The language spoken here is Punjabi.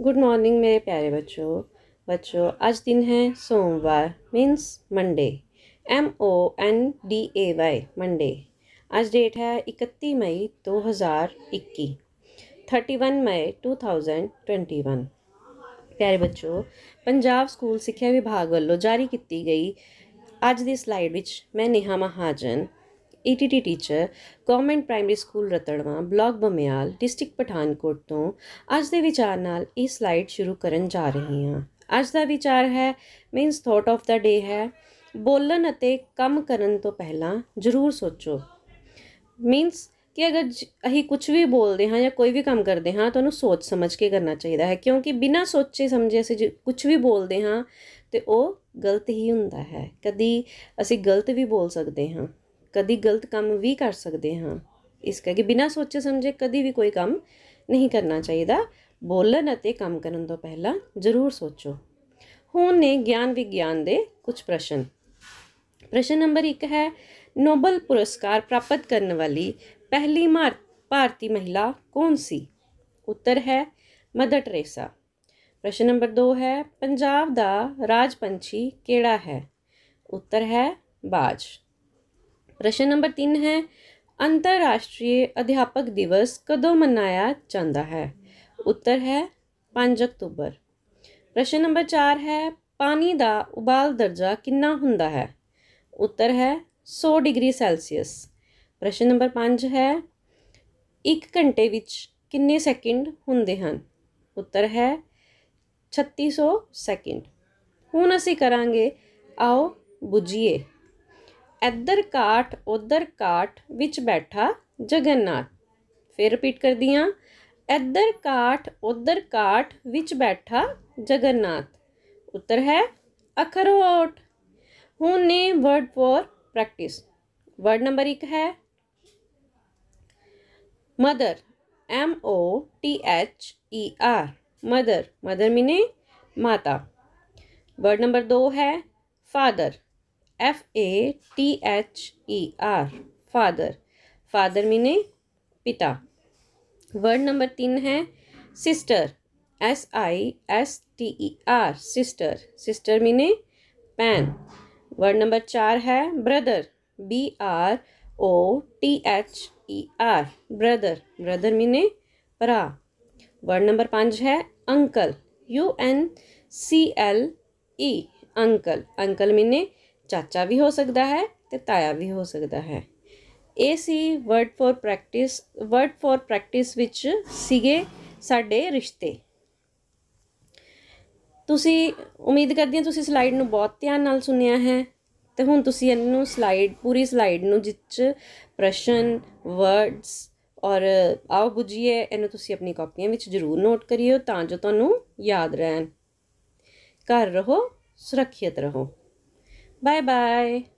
गुड मॉर्निंग मेरे प्यारे बच्चों बच्चों आज दिन है सोमवार means Monday M O N D A Y Monday आज डेट है इकतीस मई 2021 31 ਮਈ 2021 ਪਿਆਰੇ ਬੱਚੋ ਪੰਜਾਬ ਸਕੂਲ ਸਿੱਖਿਆ ਵਿਭਾਗ ਵੱਲੋਂ ਜਾਰੀ ਕੀਤੀ ਗਈ ਅੱਜ ਦੀ ਸਲਾਈਡ ਵਿੱਚ ਮੈਂ Neha Mahajan ETT teacher government primary school Ratarwa block Bamial district Pathankot ਤੋਂ ਅੱਜ ਦੇ ਵਿਚਾਰ ਨਾਲ ਇਹ ਸਲਾਈਡ ਸ਼ੁਰੂ ਕਰਨ ਜਾ ਰਹੀ ਹਾਂ। ਅੱਜ ਦਾ ਵਿਚਾਰ ਹੈ means thought of the day ਹੈ। ਬੋਲਣ ਅਤੇ ਕੰਮ ਕਰਨ ਤੋਂ ਪਹਿਲਾਂ ਜ਼ਰੂਰ ਸੋਚੋ। ਮੀਨਸ ਕਿ ਅਗਰ ਜ- ਅਸੀਂ ਕੁਝ ਵੀ ਬੋਲਦੇ ਹਾਂ ਜਾਂ ਕੋਈ ਵੀ ਕੰਮ ਕਰਦੇ ਹਾਂ, ਤਾਂ ਉਹਨੂੰ ਸੋਚ ਸਮਝ ਕੇ ਕਰਨਾ ਚਾਹੀਦਾ ਹੈ। ਕਿਉਂਕਿ ਬਿਨਾਂ ਸੋਚੇ ਸਮਝੇ ਅਸੀਂ ਕੁਝ ਵੀ ਬੋਲਦੇ ਹਾਂ, ਤੇ ਉਹ ਗਲਤ ਹੀ ਹੁੰਦਾ ਹੈ। ਕਦੀ ਅਸੀਂ ਗਲਤ ਵੀ ਬੋਲ ਸਕਦੇ ਹਾਂ। ਕਦੀ ਗਲਤ ਕੰਮ ਵੀ ਕਰ ਸਕਦੇ ਹਾਂ। ਇਸ ਕਰਕੇ ਬਿਨਾਂ ਸੋਚੇ ਸਮਝੇ ਕਦੀ ਵੀ ਕੋਈ ਕੰਮ ਨਹੀਂ ਕਰਨਾ ਚਾਹੀਦਾ। ਬੋਲਣ ਅਤੇ ਕੰਮ ਕਰਨ ਤੋਂ ਪਹਿਲਾਂ ਜ਼ਰੂਰ ਸੋਚੋ। ਹੁਣ ਨੇ ਗਿਆਨ ਵਿਗਿਆਨ ਦੇ ਕੁਝ ਪ੍ਰਸ਼ਨ। ਪ੍ਰਸ਼ਨ ਨੰਬਰ 1 ਹੈ, ਨੋਬਲ ਪੁਰਸਕਾਰ ਪ੍ਰਾਪਤ ਕਰਨ ਵਾਲੀ ਪਹਿਲੀ ਮਾਰ- ਭਾਰਤੀ ਮਹਿਲਾ ਕੌਣ ਸੀ? ਉੱਤਰ ਹੈ, ਮਦਰ ਟਰੇਸਾ। ਪ੍ਰਸ਼ਨ ਨੰਬਰ 2 ਹੈ, ਪੰਜਾਬ ਦਾ ਰਾਜ ਪੰਛੀ ਕਿਹੜਾ ਹੈ? ਉੱਤਰ ਹੈ, ਬਾਜ। ਪ੍ਰਸ਼ਨ ਨੰਬਰ 3 ਹੈ, ਅੰਤਰਰਾਸ਼ਟਰੀ ਅਧਿਆਪਕ ਦਿਵਸ ਕਦੋਂ ਮਨਾਇਆ ਜਾਂਦਾ ਹੈ? ਉੱਤਰ ਹੈ 5 ਅਕਤੂਬਰ। ਪ੍ਰਸ਼ਨ ਨੰਬਰ 4 ਹੈ, ਪਾਣੀ ਦਾ ਉਬਾਲ ਦਰਜਾ ਕਿੰਨਾ ਹੁੰਦਾ ਹੈ? ਉੱਤਰ ਹੈ 100 ਡਿਗਰੀ ਸੈਲਸੀਅਸ। ਪ੍ਰਸ਼ਨ ਨੰਬਰ 5 ਹੈ 1 ਘੰਟੇ ਵਿੱਚ ਕਿੰਨੇ ਸੈਕਿੰਡ ਹੁੰਦੇ ਹਨ? ਉੱਤਰ ਹੈ 3600 ਸੈਕਿੰਡ। ਹੁਣ ਅਸੀਂ ਕਰਾਂਗੇ, ਆਓ ਬੁਝੀਏ। ਇੱਧਰ ਕਾਠ, ਉੱਧਰ ਕਾਠ ਵਿੱਚ ਬੈਠਾ ਜਗਨਨਾਥ। ਫਿਰ ਰਿਪੀਟ ਕਰਦੀ ਹਾਂ ਇੱਧਰ ਕਾਠ, ਉੱਧਰ ਕਾਠ ਵਿੱਚ ਬੈਠਾ ਜਗਨਨਾਥ। ਉੱਤਰ ਹੈ ਅਖਰੋਟ ਹੁਣ ਨੇ word for practice word number 1 ਹੈ mother M O T H E R mother mother ਮੀਨੇ ਮਾਤਾ। ਵਰਡ ਨੰਬਰ 2 ਹੈ father F A T H E R father father मीने पिता. वर्ड नंबर तीन है sister S I S T E R sister sister मीने पैन वर्ड नंबर चार है brother B R O T H E R brother brother मीने परा वर्ड नंबर पाँच है uncle U N C L E uncle uncle मीने ਚਾਚਾ ਵੀ ਹੋ ਸਕਦਾ ਹੈ ਤੇ ਤਾਇਆ ਵੀ ਹੋ ਸਕਦਾ ਹੈ। ਇਹ ਸੀ word for practice word for practice ਵਿੱਚ ਸੀਗੇ ਸਾਡੇ ਰਿਸ਼ਤੇ। ਤੁਸੀਂ, ਉਮੀਦ ਕਰਦੀ ਹਾਂ ਤੁਸੀਂ ਸਲਾਈਡ ਨੂੰ ਬਹੁਤ ਧਿਆਨ ਨਾਲ ਸੁਣਿਆ ਹੈ। ਤੇ ਹੁਣ ਤੁਸੀਂ ਇਹਨੂੰ ਸਲਾਈਡ ਪੂਰੀ ਸਲਾਈਡ ਨੂੰ ਜਿੱਚ ਪ੍ਰਸ਼ਨ ਵਰਡਸ ਔਰ ਆਓ ਬੁਝੀਏ, ਇਹਨੂੰ ਤੁਸੀਂ ਆਪਣੀ ਕਾਪੀਆਂ ਵਿੱਚ ਜ਼ਰੂਰ ਨੋਟ ਕਰਿਓ ਤਾਂ ਜੋ ਤੁਹਾਨੂੰ ਯਾਦ ਰਹਿਣ। ਘਰ ਰਹੋ, ਸੁਰੱਖਿਅਤ ਰਹੋ। Bye bye.